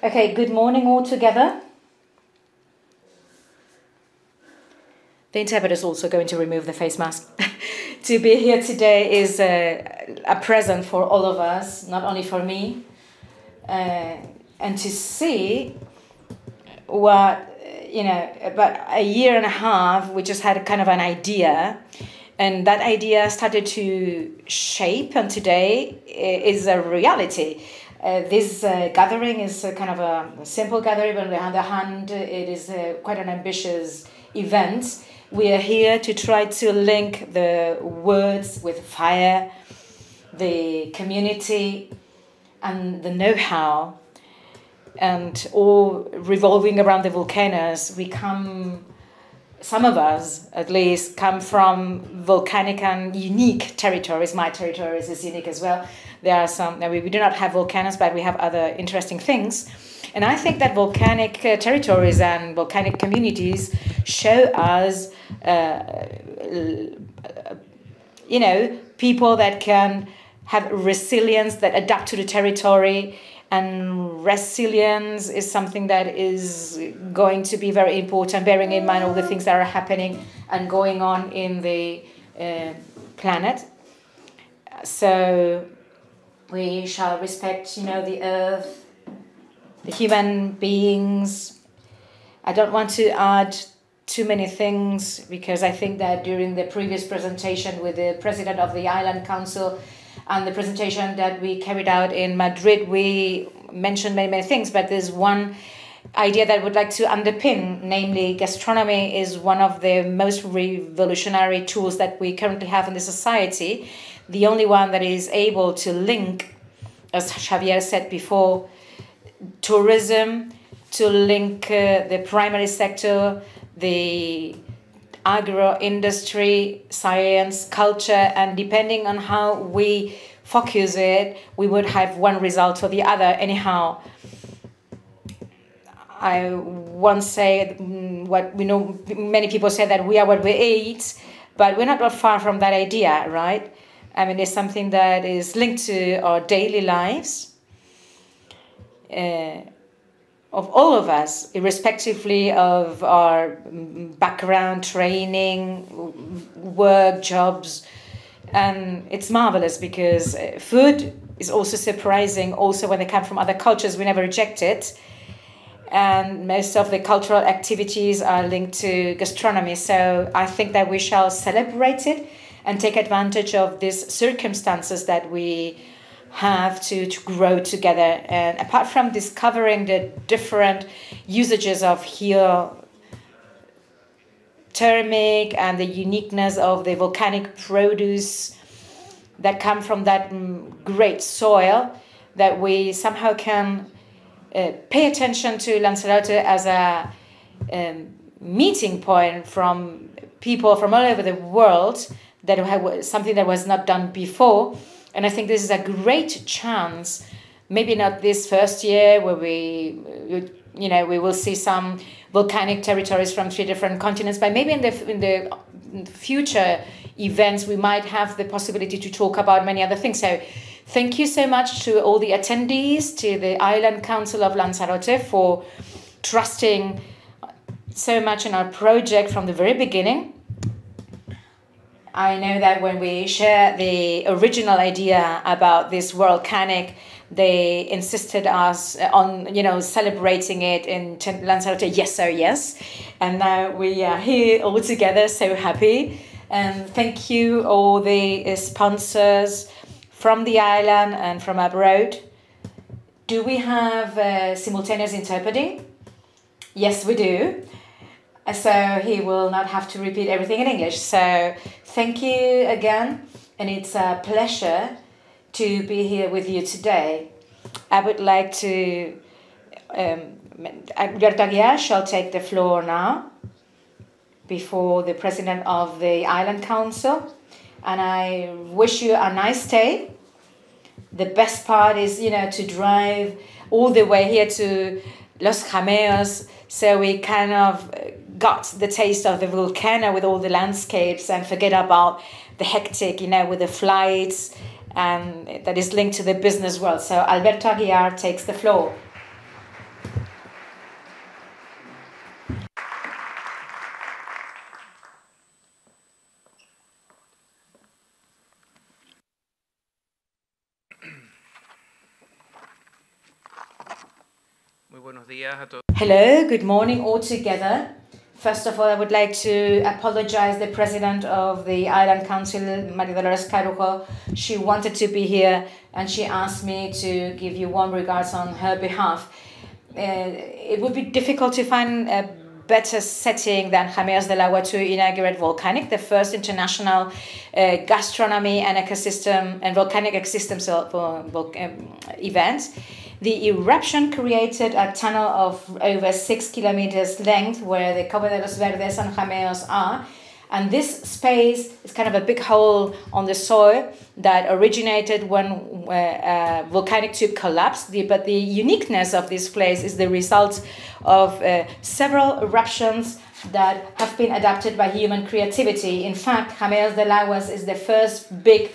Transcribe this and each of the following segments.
Okay, good morning all together. The interpreter is also going to remove the face mask. to be here today is a, a, present for all of us, not only for me. Uh, and to see what, you know, about a year and a half, we just had kind of an idea. And that idea started to shape, and today is a reality uh, this uh, gathering is kind of a simple gathering, but on the other hand, it is uh, quite an ambitious event. We are here to try to link the words with fire, the community, and the know how, and all revolving around the volcanoes. We come some of us at least come from volcanic and unique territories. My territory is unique as well. There are some, we, we do not have volcanoes, but we have other interesting things. And I think that volcanic uh, territories and volcanic communities show us, uh, you know, people that can have resilience, that adapt to the territory. And resilience is something that is going to be very important, bearing in mind all the things that are happening and going on in the uh, planet. So we shall respect, you know, the earth, the human beings. I don't want to add too many things because I think that during the previous presentation with the president of the Island Council and the presentation that we carried out in Madrid, we mentioned many, many things, but there's one idea that I would like to underpin, namely gastronomy is one of the most revolutionary tools that we currently have in the society. The only one that is able to link, as Xavier said before, tourism, to link uh, the primary sector, the agro industry, science, culture, and depending on how we focus it, we would have one result or the other. Anyhow, I once said mm, what we know. Many people say that we are what we eat, but we're not that far from that idea, right? I mean, it's something that is linked to our daily lives uh, of all of us, irrespectively of our background, training, work, jobs. And it's marvelous because uh, food is also surprising, also when they come from other cultures, we never reject it. And most of the cultural activities are linked to gastronomy. So I think that we shall celebrate it and take advantage of these circumstances that we have to, to grow together. And apart from discovering the different usages of here thermic and the uniqueness of the volcanic produce that come from that mm, great soil, that we somehow can uh, pay attention to Lanzarote as a um, meeting point from people from all over the world that have something that was not done before. And I think this is a great chance, maybe not this first year where we, you know, we will see some volcanic territories from three different continents, but maybe in the, in the future events, we might have the possibility to talk about many other things. So thank you so much to all the attendees, to the Island Council of Lanzarote for trusting so much in our project from the very beginning. I know that when we share the original idea about this world volcanic, they insisted us on you know celebrating it in Lanzarote. Yes, sir, yes, and now we are here all together, so happy. And thank you all the sponsors from the island and from abroad. Do we have uh, simultaneous interpreting? Yes, we do. Uh, so he will not have to repeat everything in English. So thank you again, and it's a pleasure to be here with you today. I would like to. Um, uh, Alberto Aguiar shall take the floor now before the president of the Island Council. And I wish you a nice day. The best part is, you know, to drive all the way here to Los Jameos so we kind of uh, got the taste of the volcano with all the landscapes and forget about the hectic, you know, with the flights and that is linked to the business world. So Alberto Aguiar takes the floor. Hello, good morning all together. First of all, I would like to apologize the president of the Island Council, Maria Dolores Corujo. She wanted to be here and she asked me to give you warm regards on her behalf. Uh, it would be difficult to find a better setting than Jameos del Agua to inaugurate Worldcanic, the first international uh, gastronomy and ecosystem and volcanic ecosystem um, event. The eruption created a tunnel of over six kilometers length where the Cueva de los Verdes and Jameos are. And this space is kind of a big hole on the soil that originated when uh, uh, volcanic tube collapsed. But the uniqueness of this place is the result of uh, several eruptions that have been adapted by human creativity. In fact, Jameos del Aguas is the first big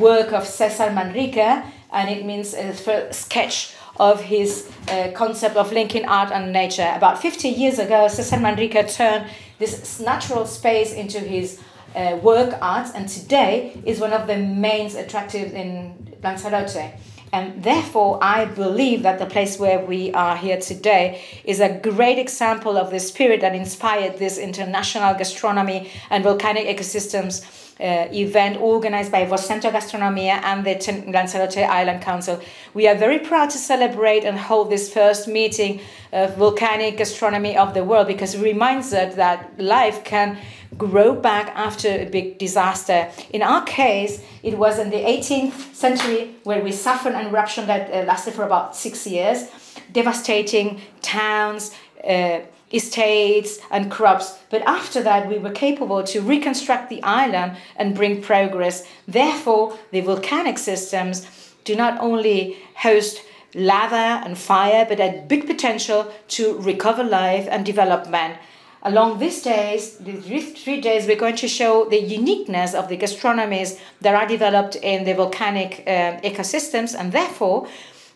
work of Cesar Manrique and it means a first sketch of his uh, concept of linking art and nature. About 50 years ago, Cesar Manrique turned this natural space into his uh, work art, and today is one of the main attractive in Lanzarote. And therefore, I believe that the place where we are here today is a great example of the spirit that inspired this international gastronomy and volcanic ecosystems uh, event organized by Vocento Gastronomia and the Lanzarote Island Council. We are very proud to celebrate and hold this first meeting of volcanic gastronomy of the world because it reminds us that life can grow back after a big disaster. In our case, it was in the 18th century where we suffered an eruption that uh, lasted for about six years, devastating towns. Uh, estates and crops. But after that, we were capable to reconstruct the island and bring progress. Therefore, the volcanic systems do not only host lava and fire, but had big potential to recover life and development. Along these days, these three days, we're going to show the uniqueness of the gastronomies that are developed in the volcanic uh, ecosystems, and therefore,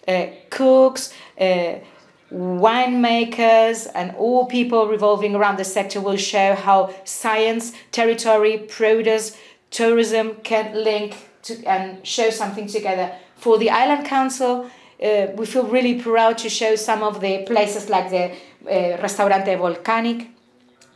uh, cooks, uh, winemakers and all people revolving around the sector will show how science, territory, produce, tourism can link to, and show something together. For the Island Council, uh, we feel really proud to show some of the places like the uh, Restaurante Volcanic,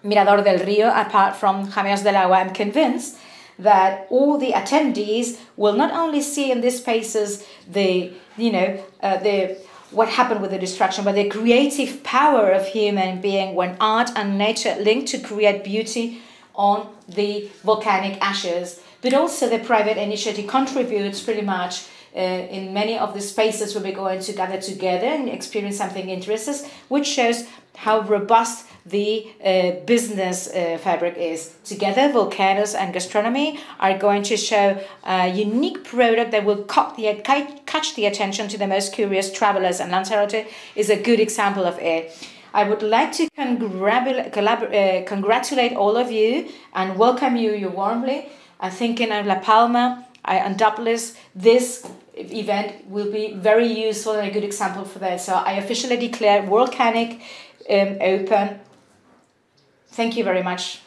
Mirador del Río, apart from Jameos del Agua. I'm convinced that all the attendees will not only see in these spaces the, you know, uh, the what happened with the destruction, but the creative power of human being when art and nature link to create beauty on the volcanic ashes. But also the private initiative contributes pretty much uh, in many of the spaces where we're going to gather together and experience something interesting, which shows how robust the uh, business uh, fabric is. Together, volcanoes and gastronomy are going to show a unique product that will the, catch the attention to the most curious travelers, and Lanzarote is a good example of it. I would like to uh, congratulate all of you and welcome you, you warmly. I think in La Palma I, and Douglas. This event will be very useful and a good example for that. So I officially declare Worldcanic um, open Thank you very much.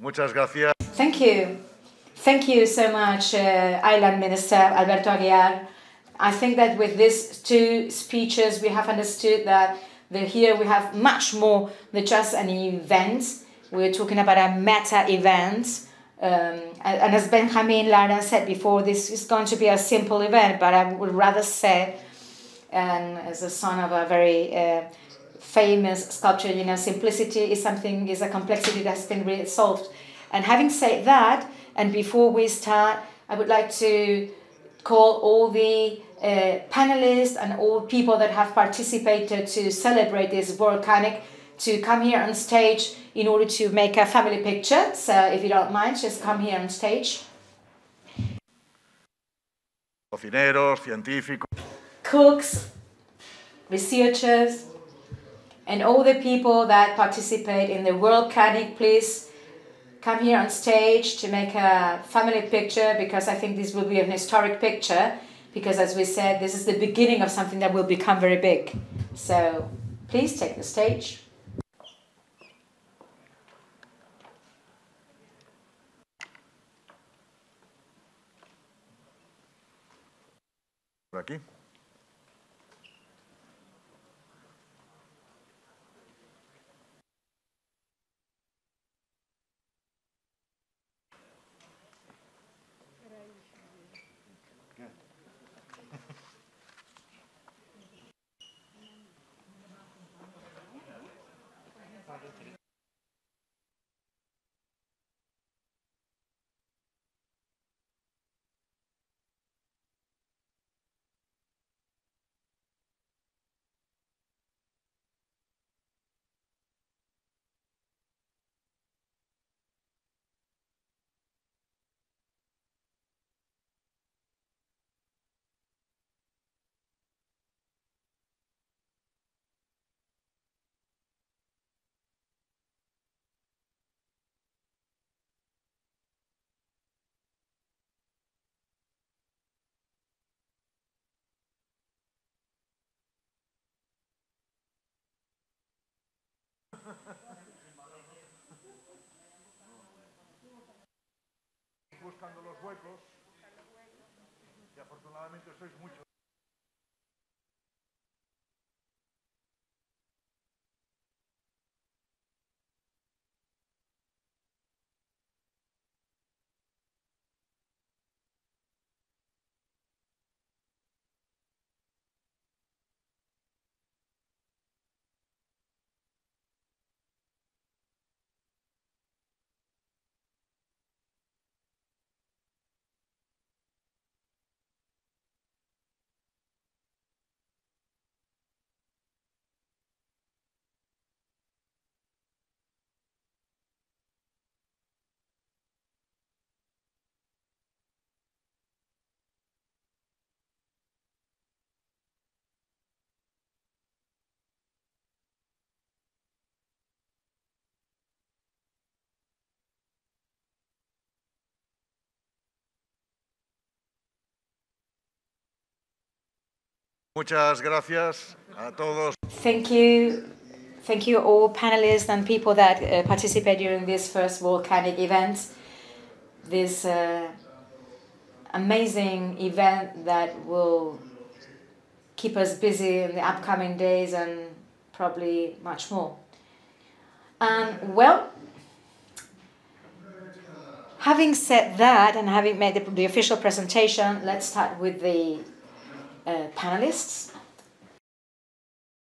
Muchas gracias. Thank you. Thank you so much, uh, Island Minister Alberto Aguiar. I think that with these two speeches, we have understood that the, here we have much more than just an event. We're talking about a meta event um, and as Benjamin Lara said before, this is going to be a simple event, but I would rather say, and as a son of a very uh, famous sculptor, you know, simplicity is something, is a complexity that's been resolved. And having said that, and before we start, I would like to call all the uh, panelists and all people that have participated to celebrate this volcanic to come here on stage in order to make a family picture. So if you don't mind, just come here on stage. Cocineros, científicos. Cooks, researchers, and all the people that participate in the Worldcanic, please come here on stage to make a family picture because I think this will be an historic picture because as we said, this is the beginning of something that will become very big. So please take the stage. por aquí. Good. Huecos, y afortunadamente sois muchos. Muchas gracias a todos. Thank you. Thank you all panelists and people that uh, participate during this first volcanic event. This uh, amazing event that will keep us busy in the upcoming days and probably much more. And well, having said that and having made the, the official presentation, let's start with the Uh, panelists.